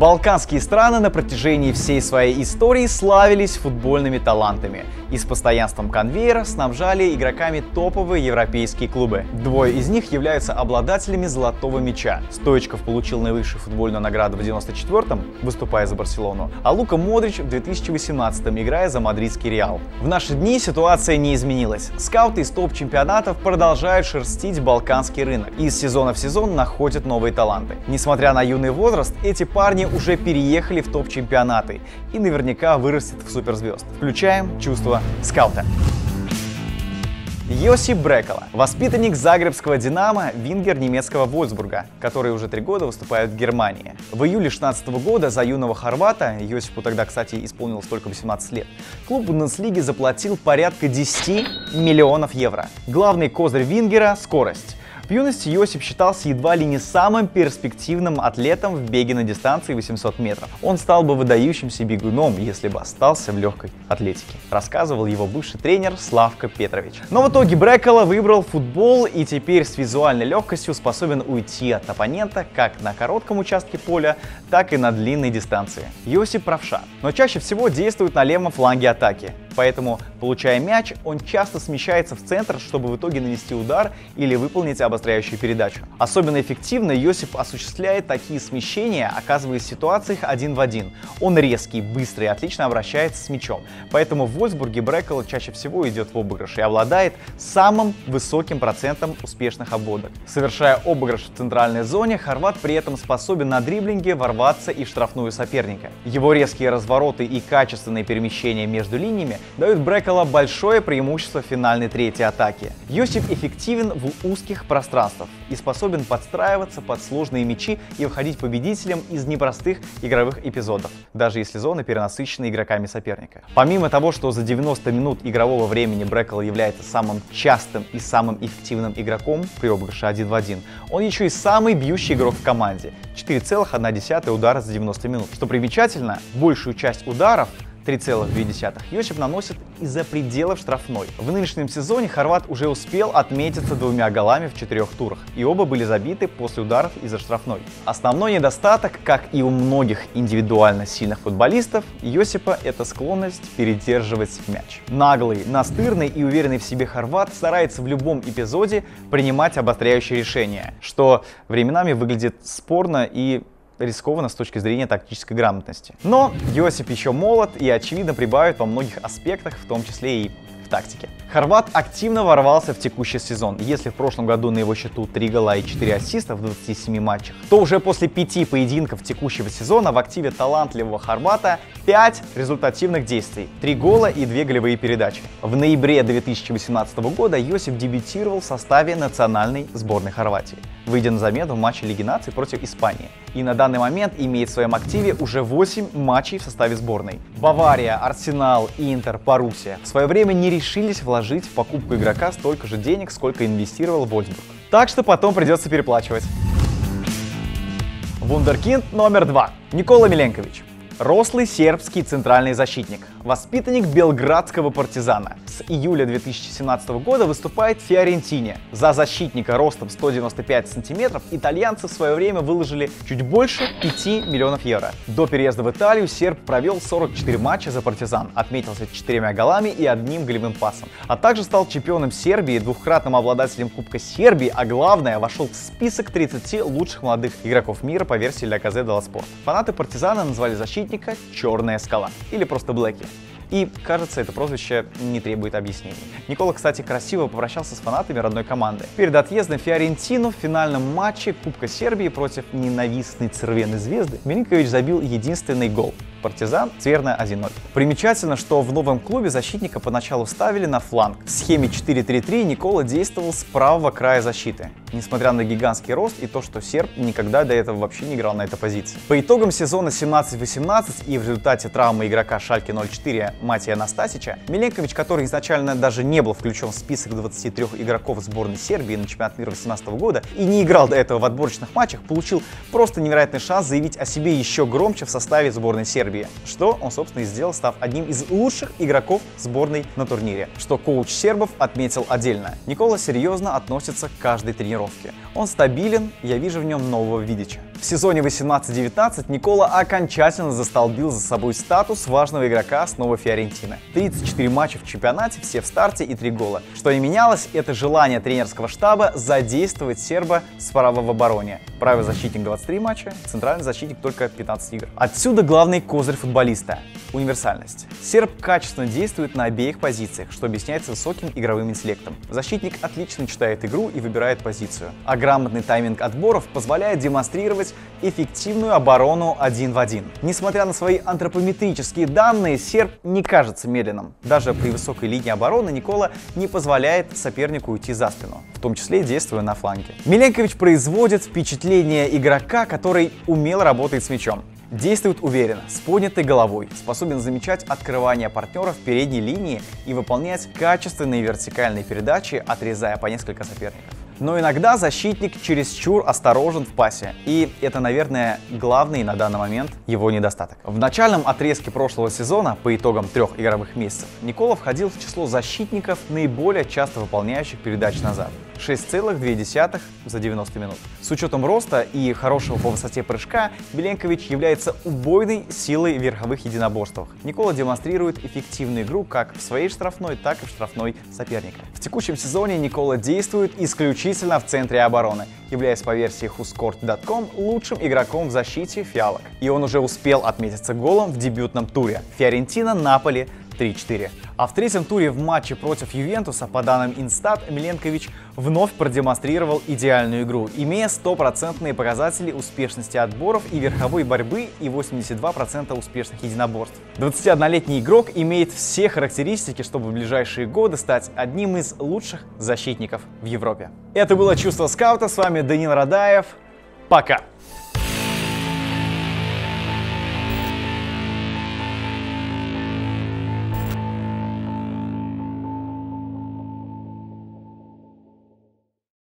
Балканские страны на протяжении всей своей истории славились футбольными талантами и с постоянством конвейера снабжали игроками топовые европейские клубы. Двое из них являются обладателями золотого мяча. Стоечков получил наивысшую футбольную награду в 94-м, выступая за Барселону, а Лука Модрич в 2018-м, играя за мадридский Реал. В наши дни ситуация не изменилась. Скауты из топ-чемпионатов продолжают шерстить балканский рынок и из сезона в сезон находят новые таланты. Несмотря на юный возраст, эти парни уже переехали в топ-чемпионаты и наверняка вырастет в суперзвезд. Включаем чувство скаута. Йоси Брекола, воспитанник загребского «Динамо», вингер немецкого Вольсбурга, который уже три года выступает в Германии. В июле 2016 года за юного хорвата, Йосипу тогда, кстати, исполнилось только 18 лет, клуб Бундеслиги заплатил порядка 10 миллионов евро. Главный козырь вингера – скорость. В юности Йосип считался едва ли не самым перспективным атлетом в беге на дистанции 800 метров. Он стал бы выдающимся бегуном, если бы остался в легкой атлетике, рассказывал его бывший тренер Славка Петрович. Но в итоге Брекола выбрал футбол и теперь с визуальной легкостью способен уйти от оппонента как на коротком участке поля, так и на длинной дистанции. Йосип правша, но чаще всего действует на левом фланге атаки. Поэтому, получая мяч, он часто смещается в центр, чтобы в итоге нанести удар или выполнить обостряющую передачу. Особенно эффективно Йосип осуществляет такие смещения, оказываясь в ситуациях один в один. Он резкий, быстрый отлично обращается с мячом. Поэтому в Вольсбурге Брекл чаще всего идет в обыгрыш и обладает самым высоким процентом успешных обводок. Совершая обыгрыш в центральной зоне, Хорват при этом способен на дриблинге ворваться и в штрафную соперника. Его резкие развороты и качественные перемещения между линиями дают Брекола большое преимущество в финальной третьей атаке. Йосип эффективен в узких пространствах и способен подстраиваться под сложные мячи и выходить победителем из непростых игровых эпизодов, даже если зоны перенасыщены игроками соперника. Помимо того, что за 90 минут игрового времени Брекола является самым частым и самым эффективным игроком при обыгрыше 1 в 1, он еще и самый бьющий игрок в команде. 4,1 удара за 90 минут. Что примечательно, большую часть ударов 3,2 Йосип наносит из-за пределов штрафной. В нынешнем сезоне Хорват уже успел отметиться двумя голами в четырех турах, и оба были забиты после ударов из-за штрафной. Основной недостаток, как и у многих индивидуально сильных футболистов, Йосипа — это склонность передерживать мяч. Наглый, настырный и уверенный в себе Хорват старается в любом эпизоде принимать обостряющие решения, что временами выглядит спорно и рискованно с точки зрения тактической грамотности. Но Йосип еще молод и очевидно прибавит во многих аспектах, в том числе и в тактике. Хорват активно ворвался в текущий сезон. Если в прошлом году на его счету 3 гола и 4 ассиста в 27 матчах, то уже после 5 поединков текущего сезона в активе талантливого Хорвата 5 результативных действий, 3 гола и 2 голевые передачи. В ноябре 2018 года Йосип дебютировал в составе национальной сборной Хорватии, выйдя на замену в матче Лиги наций против Испании. И на данный момент имеет в своем активе уже 8 матчей в составе сборной. Бавария, Арсенал, Интер, Парусия в свое время не решились вложить в покупку игрока столько же денег, сколько инвестировал Вольсбург. Так что потом придется переплачивать. Вундеркинд номер два. Никола Миленкович. Рослый сербский центральный защитник, воспитанник белградского партизана. С июля 2017 года выступает в Фиорентине. За защитника ростом 195 сантиметров итальянцы в свое время выложили чуть больше 5 миллионов евро. До переезда в Италию серб провел 44 матча за партизан, отметился четырьмя голами и одним голевым пасом, а также стал чемпионом Сербии, двухкратным обладателем Кубка Сербии, а главное, вошел в список 30 лучших молодых игроков мира по версии Ля Казе Делла Спорт. Фанаты партизана назвали защитника «Черная скала» или просто Блэки. И, кажется, это прозвище не требует объяснений. Никола, кстати, красиво попрощался с фанатами родной команды. Перед отъездом в Фиорентину в финальном матче Кубка Сербии против ненавистной Цервены Звезды Милинкович забил единственный гол. Партизан Цверна 1-0. Примечательно, что в новом клубе защитника поначалу ставили на фланг. В схеме 4-3-3 Никола действовал с правого края защиты, несмотря на гигантский рост и то, что серб никогда до этого вообще не играл на этой позиции. По итогам сезона 17-18 и в результате травмы игрока Шальки 04 Матия Настасича, Миленкович, который изначально даже не был включен в список 23 игроков сборной Сербии на чемпионат мира 2018 года и не играл до этого в отборочных матчах, получил просто невероятный шанс заявить о себе еще громче в составе сборной Сербии, что он, собственно, и сделал, став одним из лучших игроков сборной на турнире, что коуч сербов отметил отдельно. Никола серьезно относится к каждой тренировке. Он стабилен, я вижу в нем нового Видича. В сезоне 18-19 Никола окончательно застолбил за собой статус важного игрока снова Фиорентины. 34 матча в чемпионате, все в старте и 3 гола. Что не менялось, это желание тренерского штаба задействовать серба справа в обороне. Правый защитник 23 матча, центральный защитник только 15 игр. Отсюда главный козырь футболиста – универсальность. Серб качественно действует на обеих позициях, что объясняется высоким игровым интеллектом. Защитник отлично читает игру и выбирает позицию. А грамотный тайминг отборов позволяет демонстрировать эффективную оборону один в один. Несмотря на свои антропометрические данные, серб не кажется медленным. Даже при высокой линии обороны Никола не позволяет сопернику уйти за спину, в том числе действуя на фланге. Миленкович производит впечатление игрока, который умело работает с мячом. Действует уверенно, с поднятой головой, способен замечать открывание партнеров в передней линии и выполнять качественные вертикальные передачи, отрезая по несколько соперников. Но иногда защитник чересчур осторожен в пасе, и это, наверное, главный на данный момент его недостаток. В начальном отрезке прошлого сезона, по итогам трех игровых месяцев, Никола входил в число защитников, наиболее часто выполняющих передач назад. 6,2 за 90 минут. С учетом роста и хорошего по высоте прыжка, Беленкович является убойной силой в верховых единоборствах. Никола демонстрирует эффективную игру как в своей штрафной, так и в штрафной соперника. В текущем сезоне Никола действует исключительно в центре обороны, являясь по версии whoscored.com лучшим игроком в защите фиалок. И он уже успел отметиться голом в дебютном туре. Фиорентина, Наполи 3-4. А в третьем туре в матче против Ювентуса, по данным Инстат, Миленкович вновь продемонстрировал идеальную игру, имея стопроцентные показатели успешности отборов и верховой борьбы и 82% успешных единоборств. 21-летний игрок имеет все характеристики, чтобы в ближайшие годы стать одним из лучших защитников в Европе. Это было «Чувство скаута», с вами Данил Радаев. Пока!